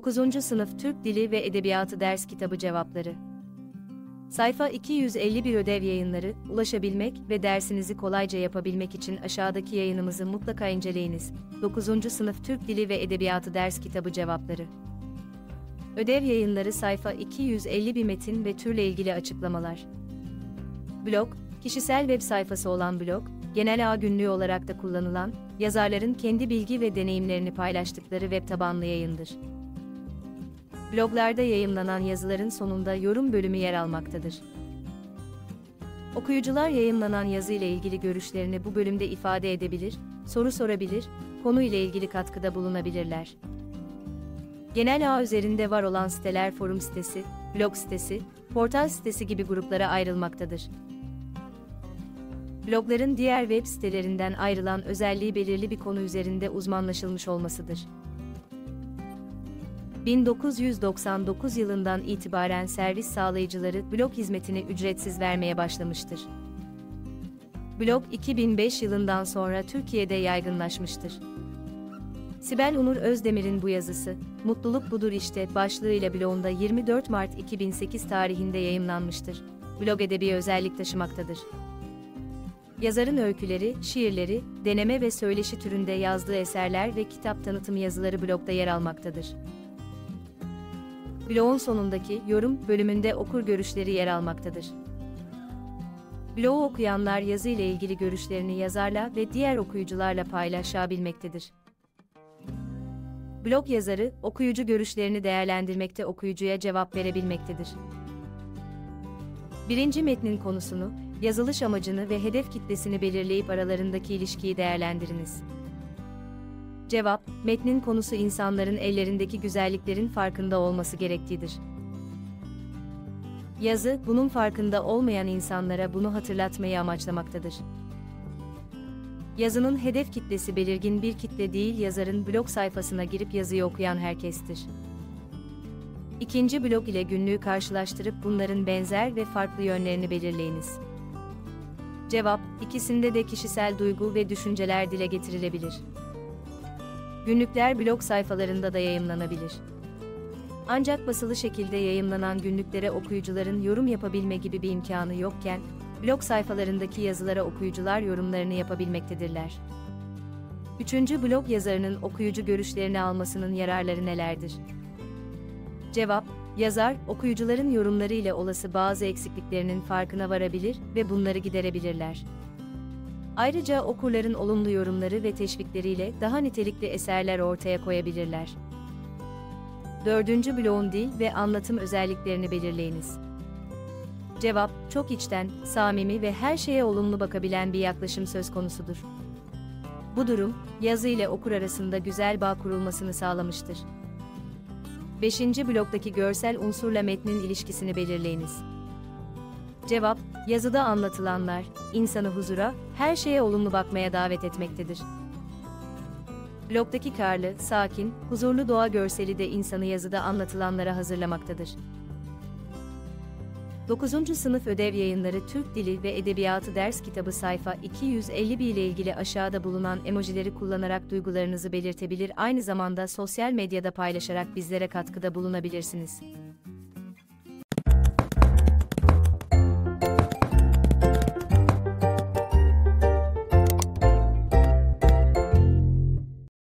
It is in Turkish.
9. Sınıf Türk Dili ve Edebiyatı Ders Kitabı Cevapları Sayfa 251 Ödev Yayınları, ulaşabilmek ve dersinizi kolayca yapabilmek için aşağıdaki yayınımızı mutlaka inceleyiniz. 9. Sınıf Türk Dili ve Edebiyatı Ders Kitabı Cevapları Ödev Yayınları sayfa 251 metin ve türle ilgili açıklamalar. Blog, kişisel web sayfası olan blog, genel ağ günlüğü olarak da kullanılan, yazarların kendi bilgi ve deneyimlerini paylaştıkları web tabanlı yayındır. Bloglarda yayımlanan yazıların sonunda yorum bölümü yer almaktadır. Okuyucular yayımlanan yazı ile ilgili görüşlerini bu bölümde ifade edebilir, soru sorabilir, konu ile ilgili katkıda bulunabilirler. Genel ağ üzerinde var olan siteler forum sitesi, blog sitesi, portal sitesi gibi gruplara ayrılmaktadır. Blogların diğer web sitelerinden ayrılan özelliği belirli bir konu üzerinde uzmanlaşılmış olmasıdır. 1999 yılından itibaren servis sağlayıcıları blog hizmetini ücretsiz vermeye başlamıştır. Blog 2005 yılından sonra Türkiye'de yaygınlaşmıştır. Sibel Unur Özdemir'in bu yazısı, Mutluluk Budur işte başlığıyla blogunda 24 Mart 2008 tarihinde yayımlanmıştır. Blog edebi özellik taşımaktadır. Yazarın öyküleri, şiirleri, deneme ve söyleşi türünde yazdığı eserler ve kitap tanıtım yazıları blogda yer almaktadır. Blogun sonundaki yorum bölümünde okur görüşleri yer almaktadır. Blogu okuyanlar yazı ile ilgili görüşlerini yazarla ve diğer okuyucularla paylaşabilmektedir. Blog yazarı, okuyucu görüşlerini değerlendirmekte okuyucuya cevap verebilmektedir. Birinci metnin konusunu, yazılış amacını ve hedef kitlesini belirleyip aralarındaki ilişkiyi değerlendiriniz. Cevap, metnin konusu insanların ellerindeki güzelliklerin farkında olması gerektiğidir. Yazı, bunun farkında olmayan insanlara bunu hatırlatmayı amaçlamaktadır. Yazının hedef kitlesi belirgin bir kitle değil yazarın blog sayfasına girip yazıyı okuyan herkestir. İkinci blog ile günlüğü karşılaştırıp bunların benzer ve farklı yönlerini belirleyiniz. Cevap, ikisinde de kişisel duygu ve düşünceler dile getirilebilir. Günlükler blog sayfalarında da yayımlanabilir. Ancak basılı şekilde yayımlanan günlüklere okuyucuların yorum yapabilme gibi bir imkanı yokken, blog sayfalarındaki yazılara okuyucular yorumlarını yapabilmektedirler. Üçüncü blog yazarının okuyucu görüşlerini almasının yararları nelerdir? Cevap, yazar, okuyucuların yorumları ile olası bazı eksikliklerinin farkına varabilir ve bunları giderebilirler. Ayrıca okurların olumlu yorumları ve teşvikleriyle daha nitelikli eserler ortaya koyabilirler. Dördüncü bloğun dil ve anlatım özelliklerini belirleyiniz. Cevap, çok içten, samimi ve her şeye olumlu bakabilen bir yaklaşım söz konusudur. Bu durum, yazı ile okur arasında güzel bağ kurulmasını sağlamıştır. 5. bloktaki görsel unsurla metnin ilişkisini belirleyiniz. Cevap, yazıda anlatılanlar, insanı huzura, her şeye olumlu bakmaya davet etmektedir. Blogdaki karlı, sakin, huzurlu doğa görseli de insanı yazıda anlatılanlara hazırlamaktadır. 9. Sınıf Ödev Yayınları Türk Dili ve Edebiyatı Ders Kitabı sayfa 251 ile ilgili aşağıda bulunan emojileri kullanarak duygularınızı belirtebilir aynı zamanda sosyal medyada paylaşarak bizlere katkıda bulunabilirsiniz.